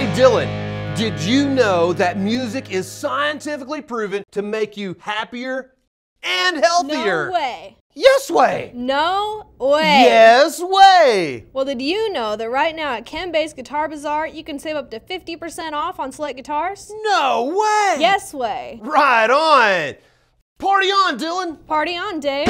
Hey Dylan, did you know that music is scientifically proven to make you happier and healthier? No way. Yes way. No way. Yes way. Well, did you know that right now at Ken Bates Guitar Bazaar, you can save up to 50% off on select guitars? No way. Yes way. Right on. Party on, Dylan. Party on, Dave.